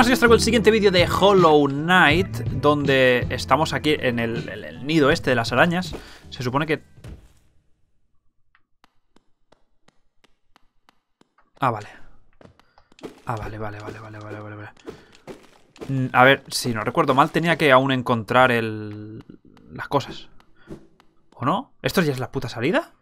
buenas, hoy os traigo el siguiente vídeo de Hollow Knight Donde estamos aquí en el nido este de las arañas Se supone que... Ah, vale Ah, vale, vale, vale, vale, vale, vale, vale. Mm, A ver, si no recuerdo mal, tenía que aún encontrar el... las cosas ¿O no? ¿Esto ya es la puta salida?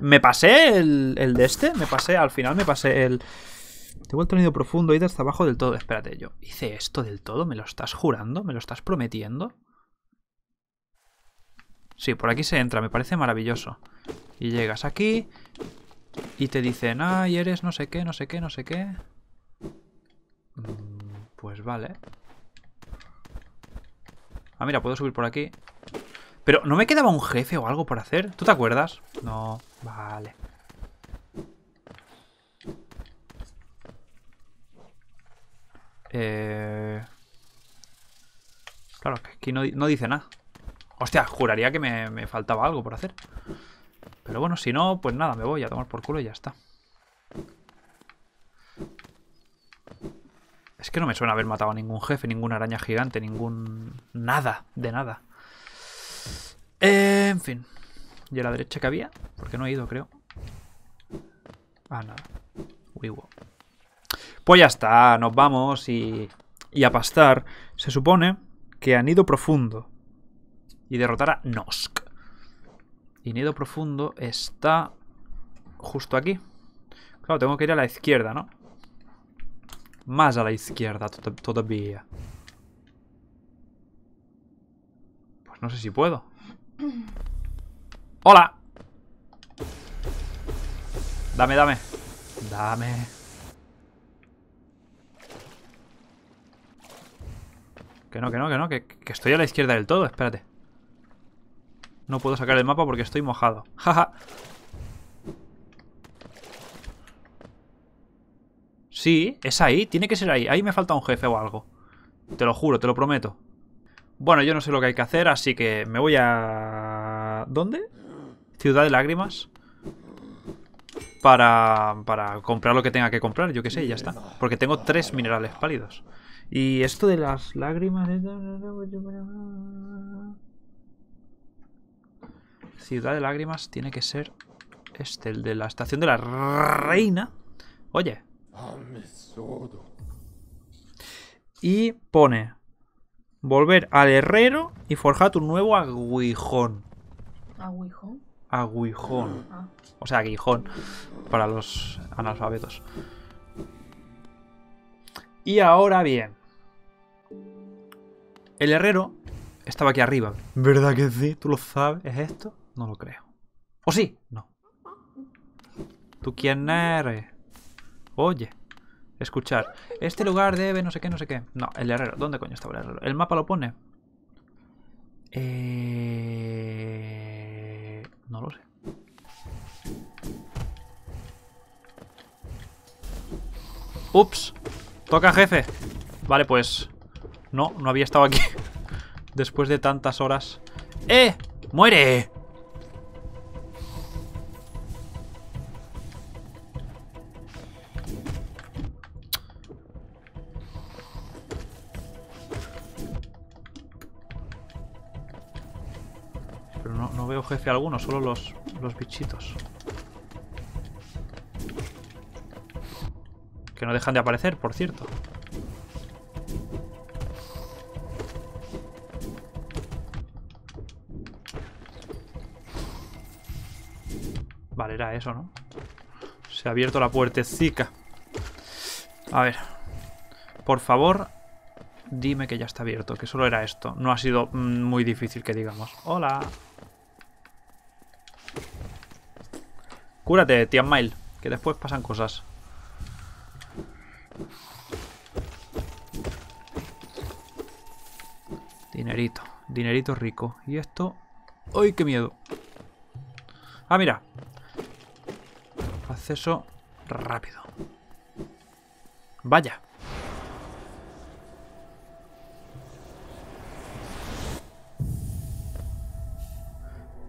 Me pasé el, el de este, me pasé, al final me pasé el... Te he vuelto al nido profundo, ido hasta abajo del todo. Espérate, yo hice esto del todo, ¿me lo estás jurando? ¿Me lo estás prometiendo? Sí, por aquí se entra, me parece maravilloso. Y llegas aquí y te dicen, ay, eres no sé qué, no sé qué, no sé qué. Mm, Pues vale. Ah, mira, puedo subir por aquí. Pero, ¿no me quedaba un jefe o algo por hacer? ¿Tú te acuerdas? No, vale. Eh... Claro, que aquí no, no dice nada. Hostia, juraría que me, me faltaba algo por hacer. Pero bueno, si no, pues nada, me voy a tomar por culo y ya está. Es que no me suena haber matado a ningún jefe, ninguna araña gigante, ningún... Nada, de nada. Eh, en fin. ¿Y a la derecha que había? Porque no he ido, creo. Ah, nada. Wiwo. Pues ya está, nos vamos y... Y a pastar. Se supone que a Nido Profundo. Y derrotar a Nosk. Y Nido Profundo está... Justo aquí. Claro, tengo que ir a la izquierda, ¿no? Más a la izquierda to- todavía. Pues no sé si puedo. ¡Hola! Dame, dame. Dame. Que no, que no, que no, que, estoy a la izquierda del todo, espérate. No puedo sacar el mapa porque estoy mojado. Jaja. Sí, es ahí, tiene que ser ahí. Ahí me falta un jefe o algo. Te lo juro, te lo prometo. Bueno, yo no sé lo que hay que hacer, así que me voy a... ¿Dónde? Ciudad de Lágrimas. Para, para comprar lo que tenga que comprar, yo qué sé, y ya está. Porque tengo tres minerales pálidos. Y esto de las lágrimas... Ciudad de Lágrimas tiene que ser este, el de la estación de la reina. Oye, y pone volver al herrero y forjar tu nuevo aguijón. Aguijón. Aguijón. Ah. O sea, aguijón para los analfabetos. Y ahora bien. El herrero estaba aquí arriba. ¿Verdad que sí? ¿Tú lo sabes? ¿Es esto? No lo creo. ¿O sí? No. ¿Tú quién eres? Oye. Escuchar. Este lugar debe no sé qué, no sé qué. No, el herrero. ¿Dónde coño estaba el herrero? ¿El mapa lo pone? Eh... No lo sé. Ups. Toca jefe. Vale, pues... No, no había estado aquí. Después de tantas horas. ¡Eh! ¡Muere! Veo jefe alguno, solo los, los bichitos. Que no dejan de aparecer, por cierto. Vale, era eso, ¿no? Se ha abierto la puertecica. A ver. Por favor, dime que ya está abierto, que solo era esto. No ha sido mm, muy difícil que digamos. Hola. Cúrate, Tian Mail, que después pasan cosas. Dinerito, dinerito rico. Y esto... ¡Ay, qué miedo! Ah, mira. Acceso rápido. Vaya.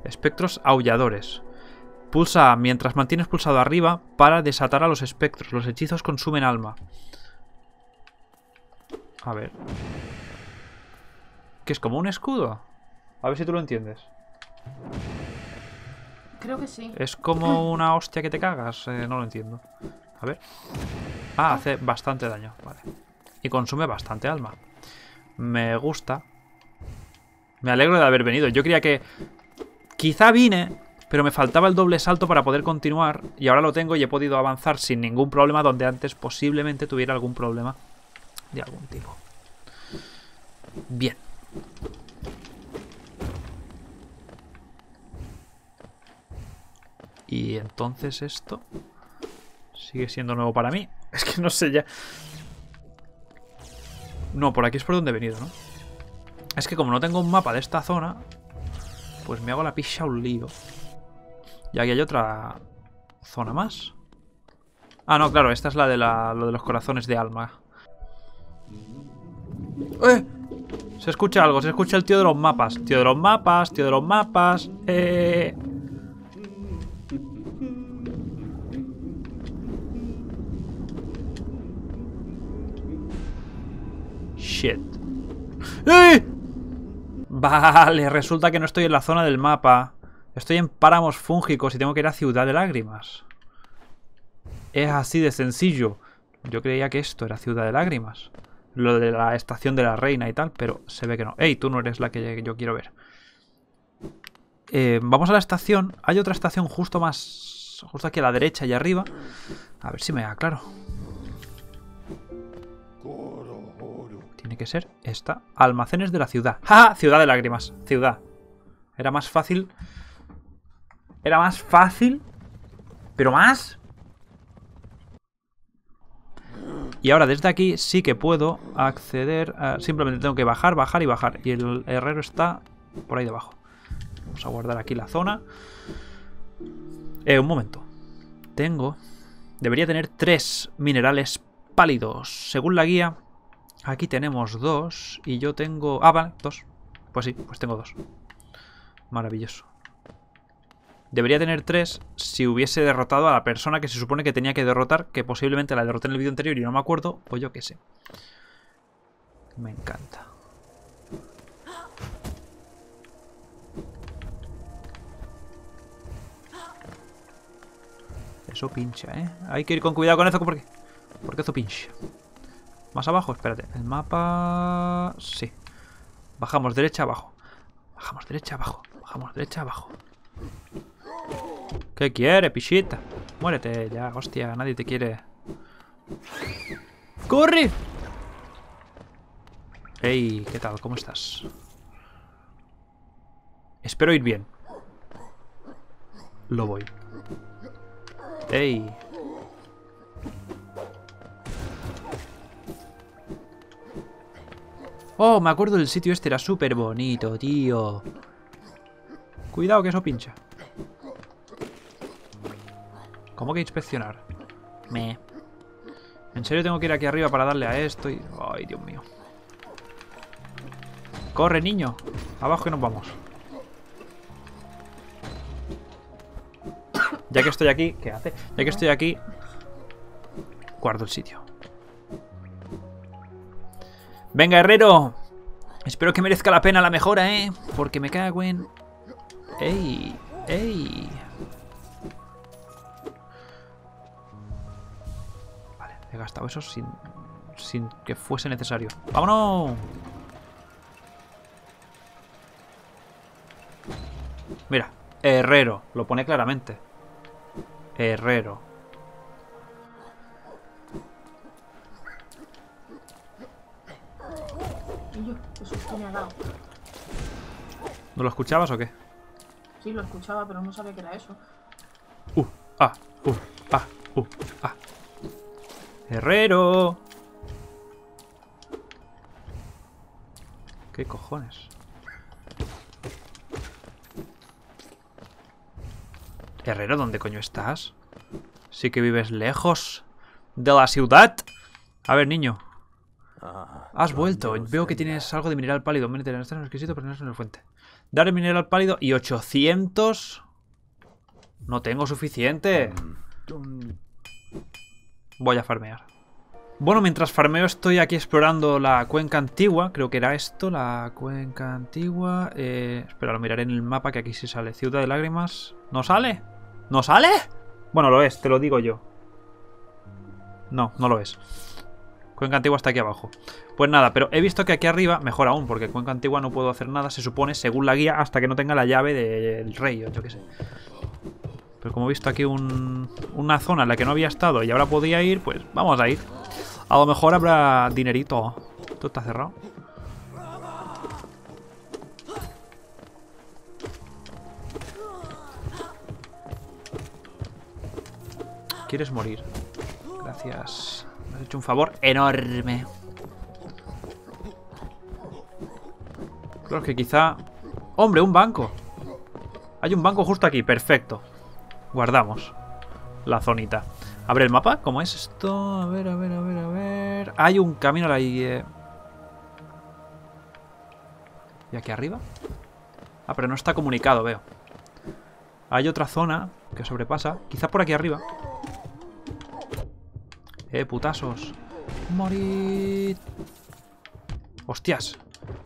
Espectros aulladores. Pulsa mientras mantienes pulsado arriba para desatar a los espectros. Los hechizos consumen alma. A ver. ¿Qué es como un escudo? A ver si tú lo entiendes. Creo que sí. ¿Es como una hostia que te cagas? Eh, no lo entiendo. A ver. Ah, hace bastante daño. Vale. Y consume bastante alma. Me gusta. Me alegro de haber venido. Yo creía que... Quizá vine, pero me faltaba el doble salto para poder continuar. Y ahora lo tengo y he podido avanzar sin ningún problema donde antes posiblemente tuviera algún problema de algún tipo. Bien. Y entonces esto sigue siendo nuevo para mí. Es que no sé ya. No, por aquí es por donde he venido, ¿no? Es que como no tengo un mapa de esta zona, pues me hago la picha un lío. Y aquí hay otra zona más. Ah, no, claro, esta es la de la, de los corazones de alma. ¡Eh! Se escucha algo, se escucha el tío de los mapas. Tío de los mapas, tío de los mapas. Eh... Shit. ¡Eh! Vale, resulta que no estoy en la zona del mapa. Estoy en páramos fúngicos y tengo que ir a Ciudad de Lágrimas. Es así de sencillo. Yo creía que esto era Ciudad de Lágrimas. Lo de la estación de la reina y tal, pero se ve que no. ¡Ey! Tú no eres la que yo quiero ver. Eh, vamos a la estación. Hay otra estación justo más... Justo aquí a la derecha y arriba. A ver si me da claro. Tiene que ser esta. Almacenes de la ciudad. ¡Ja! Ciudad de lágrimas. Ciudad. Era más fácil. Era más fácil. Pero más. Y ahora desde aquí sí que puedo acceder. Simplemente tengo que bajar, bajar y bajar. Y el herrero está por ahí debajo. Vamos a guardar aquí la zona. Eh, un momento. Tengo... Debería tener tres minerales pálidos. Según la guía, aquí tenemos dos. Y yo tengo... Ah, vale, dos. Pues sí, pues tengo dos. Maravilloso. Debería tener tres si hubiese derrotado a la persona que se supone que tenía que derrotar, que posiblemente la derroté en el vídeo anterior y no me acuerdo, o yo qué sé. Me encanta. Eso pincha, ¿eh? Hay que ir con cuidado con eso porque... Porque eso pincha. Más abajo, espérate. El mapa... Sí. Bajamos derecha abajo. Bajamos derecha abajo. Bajamos derecha abajo. ¿Qué quiere, pichita? Muérete ya, hostia. Nadie te quiere. ¡Corre! Hey, ¿qué tal? ¿Cómo estás? Espero ir bien. Lo voy. ¡Ey! Oh, me acuerdo del sitio este, era súper bonito, tío. Cuidado que eso pincha. ¿Cómo que inspeccionar? Me. ¿En serio tengo que ir aquí arriba para darle a esto? Y... Ay, Dios mío. Corre, niño. Abajo que nos vamos. Ya que estoy aquí, ¿qué hace? Ya que estoy aquí, guardo el sitio. Venga, herrero. Espero que merezca la pena la mejora, ¿eh? Porque me cago en... ¡Ey! ¡Ey! He gastado eso sin, sin que fuese necesario. ¡Vámonos! Mira, herrero. Lo pone claramente. Herrero. ¿No lo escuchabas o qué? Sí, lo escuchaba, pero no sabía que era eso. Uh, ah, uh, ah, uh, ah. Herrero. ¿Qué cojones? Herrero, ¿dónde coño estás? Sí que vives lejos de la ciudad. A ver, niño. Has vuelto. Veo que tienes algo de mineral pálido. En este exquisito, pero no es en la fuente. Dar el mineral pálido y 800 No tengo suficiente. Voy a farmear. Bueno, mientras farmeo estoy aquí explorando la cuenca antigua. Creo que era esto, la cuenca antigua. Eh, espera, lo miraré en el mapa que aquí sí sale. Ciudad de lágrimas. ¿No sale? ¿No sale? Bueno, lo es, te lo digo yo. No, no lo es. Cuenca Antigua está aquí abajo. Pues nada, pero he visto que aquí arriba, mejor aún, porque Cuenca Antigua no puedo hacer nada, se supone, según la guía, hasta que no tenga la llave del rey, o yo qué sé. Pero como he visto aquí una zona en la que no había estado y ahora podía ir, pues vamos a ir. A lo mejor habrá dinerito. ¿Todo está cerrado? ¿Quieres morir? Gracias. Me has hecho un favor enorme. Creo que quizá... ¡Hombre, un banco! Hay un banco justo aquí, perfecto. Guardamos la zonita. Abre el mapa, ¿cómo es esto? A ver, a ver, a ver, a ver... Hay un camino ahí... ¿Y aquí arriba? Ah, pero no está comunicado, veo. Hay otra zona que sobrepasa. Quizá por aquí arriba. Eh, putasos. Morid. Hostias.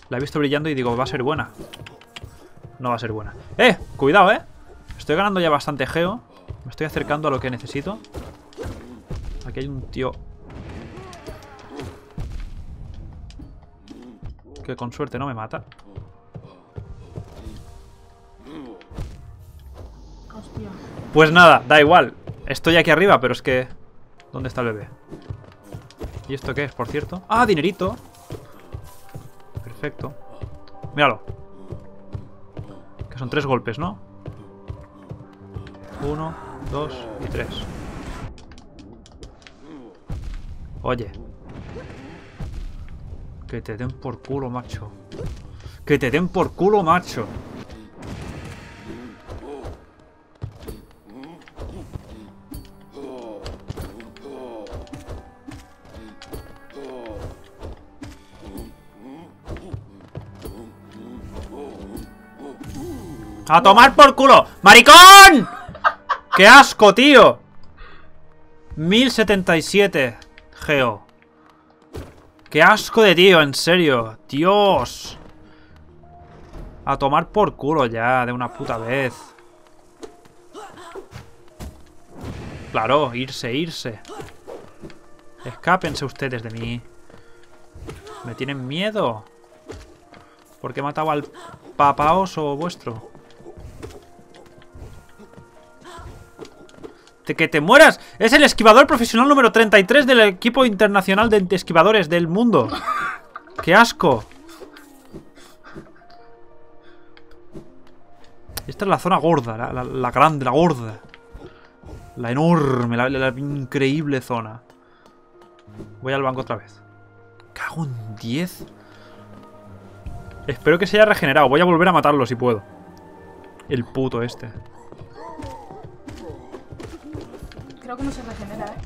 La he visto brillando y digo, va a ser buena. No va a ser buena. ¡Eh! Cuidado, ¿eh? Estoy ganando ya bastante geo. Me estoy acercando a lo que necesito. Aquí hay un tío... Que con suerte no me mata. Hostia. Pues nada, da igual. Estoy aquí arriba, pero es que... ¿Dónde está el bebé? ¿Y esto qué es, por cierto? ¡Ah, dinerito! Perfecto. Míralo. Que son tres golpes, ¿no? Uno, dos y tres. Oye. Que te den por culo, macho. Que te den por culo, macho. ¡A tomar por culo! ¡Maricón! ¡Qué asco, tío! 1077 Geo ¡Qué asco de tío, en serio! ¡Dios! A tomar por culo ya, de una puta vez Claro, irse, irse Escápense ustedes de mí ¿Me tienen miedo? Porque he matado al papaoso vuestro que te mueras. Es el esquivador profesional número 33 del equipo internacional de esquivadores del mundo. ¡Qué asco! Esta es la zona gorda, la, grande, la gorda. La enorme, la, increíble zona. Voy al banco otra vez. Cago en 10. Espero que se haya regenerado. Voy a volver a matarlo si puedo. El puto este. Creo que no se regenera, ¿eh?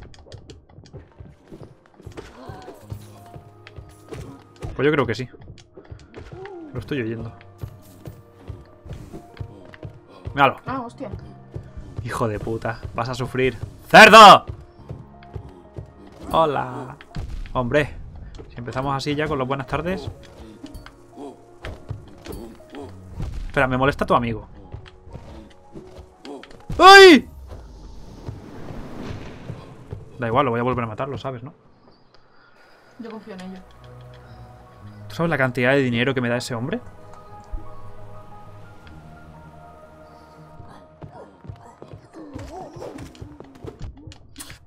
Pues yo creo que sí. Lo estoy oyendo. Míralo. Ah, hostia. Hijo de puta. Vas a sufrir. ¡Cerdo! Hola. Hombre. Si empezamos así ya con las buenas tardes. Espera, me molesta tu amigo. ¡Ay! Da igual, lo voy a volver a matarlo, ¿sabes, no? Yo confío en ello. ¿Tú sabes la cantidad de dinero que me da ese hombre?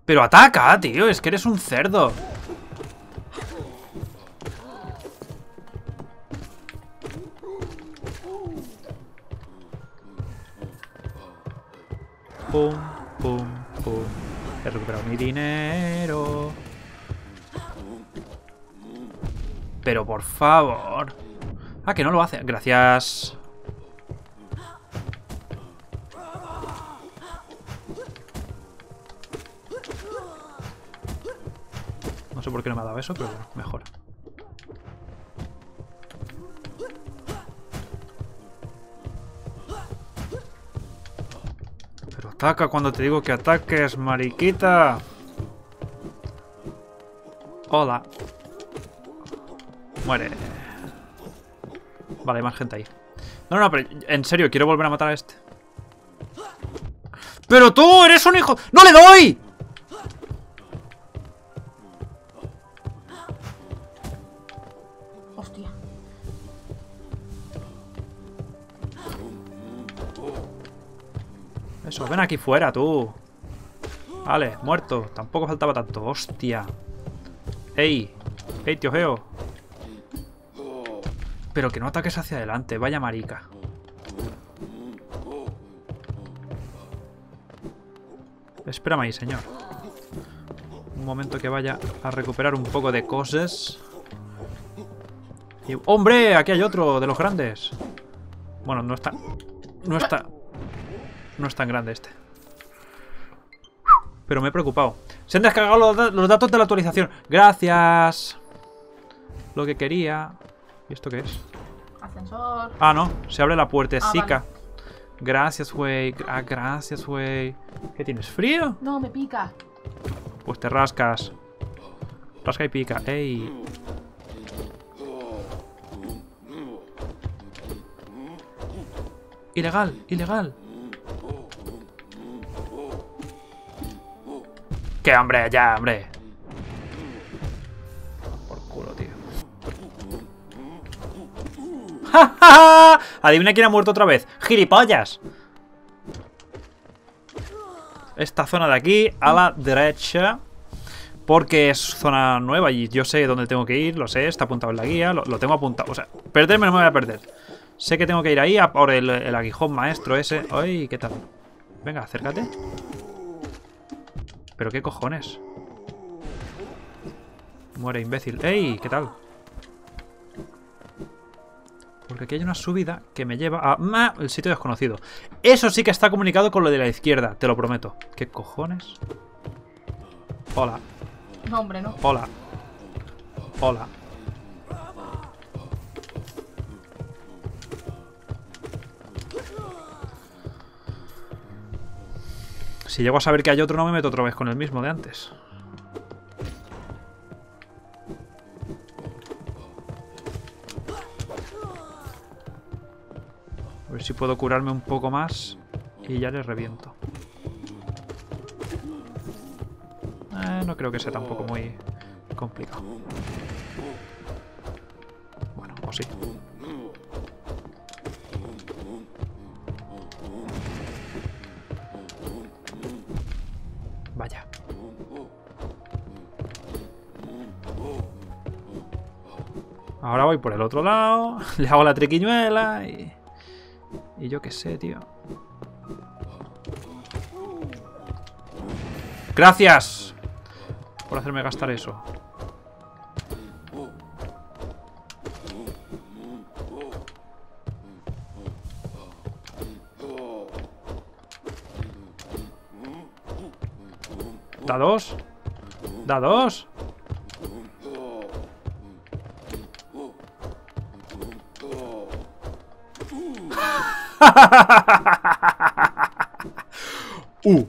Pero ataca, tío, es que eres un cerdo. Favor. Ah, que no lo hace. Gracias. No sé por qué no me ha dado eso, pero mejor. Pero Ataca cuando te digo que ataques, mariquita. Hola. Muere. Vale, hay más gente ahí. No, no, pero en serio, quiero volver a matar a este. ¡Pero tú eres un hijo! ¡No le doy! Hostia. Eso, ven aquí fuera, tú. Vale, muerto. Tampoco faltaba tanto. Hostia. ¡Ey! ¡Ey, tío Geo! Pero que no ataques hacia adelante. Vaya marica. Espérame ahí, señor. Un momento que vaya a recuperar un poco de cosas. ¡Hombre! Aquí hay otro de los grandes. Bueno, no está... No está... No es tan grande este. Pero me he preocupado. Se han descargado los datos de la actualización. Gracias. Lo que quería. ¿Y esto qué es? Ascensor. Ah, no. Se abre la puertecica. vale. Gracias, güey. Ah, gracias, güey. ¿Qué tienes? ¿Frío? No, me pica. Pues te rascas. Rasca y pica. ¡Ey! Ilegal, ilegal. ¡Qué hombre! ¡Ya, hombre! Por culo, tío. ¡Ja, ja, ja! Adivina quién ha muerto otra vez. ¡Gilipollas! Esta zona de aquí, a la derecha. Porque es zona nueva y yo sé dónde tengo que ir, lo sé, está apuntado en la guía, lo, tengo apuntado. O sea, perderme no me voy a perder. Sé que tengo que ir ahí a por el, el aguijón maestro ese. ¡Ay, qué tal! Venga, acércate. ¿Pero qué cojones? Muere, imbécil. ¡Ey! ¿Qué tal? Porque aquí hay una subida que me lleva a... ¡Ma! El sitio desconocido. Eso sí que está comunicado con lo de la izquierda, te lo prometo. ¿Qué cojones? Hola, No, hombre, no. hola. Hola. Si llego a saber que hay otro, no me meto otra vez con el mismo de antes. Ver si puedo curarme un poco más y ya le reviento. Eh, no creo que sea tampoco muy complicado. Bueno, o sí. Vaya. Ahora voy por el otro lado, le hago la triquiñuela y... Y yo qué sé, tío. ¡Gracias! Por hacerme gastar eso. Da dos. Da dos. U.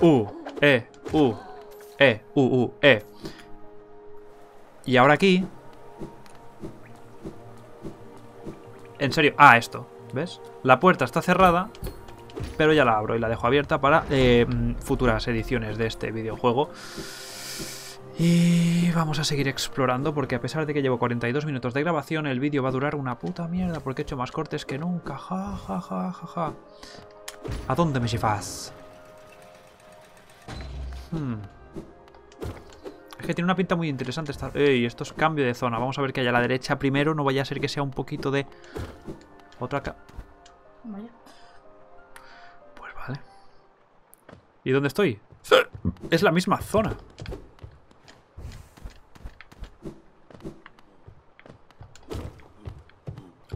U. E. U. E. U. U. E. Y ahora aquí. En serio. Ah, esto. ¿Ves? La puerta está cerrada. Pero ya la abro y la dejo abierta para eh, futuras ediciones de este videojuego. Y vamos a seguir explorando porque a pesar de que llevo 42 minutos de grabación, el vídeo va a durar una puta mierda porque he hecho más cortes que nunca. Ja, ja, ja, ja, ja. ¿A dónde me llevas? Hmm. Es que tiene una pinta muy interesante esta... ¡Ey! Esto es cambio de zona. Vamos a ver que hay a la derecha primero. No vaya a ser que sea un poquito de... Otra... ca- Vaya. Pues vale. ¿Y dónde estoy? Es la misma zona.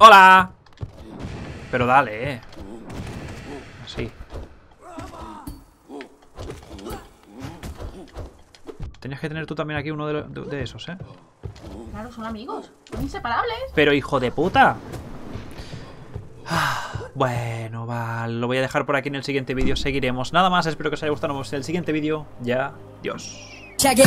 ¡Hola! Pero dale, eh. Así. Tenías que tener tú también aquí uno de, lo- de- de esos, ¿eh? Claro, son amigos. Son inseparables. Pero hijo de puta. Ah, Bueno, va, lo voy a dejar por aquí en el siguiente vídeo. Seguiremos. Nada más, espero que os haya gustado. Nos vemos en el siguiente vídeo. Ya, adiós. Check it.